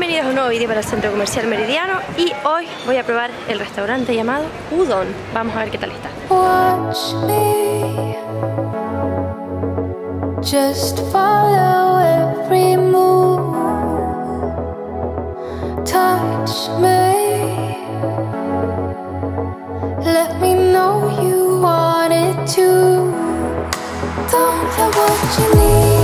Bienvenidos a un nuevo vídeo para el centro comercial Meridiano y hoy voy a probar el restaurante llamado Udon. Vamos a ver qué tal está. Watch me. Just follow every move. Touch me. Let me know you want it too. Don't have what you need.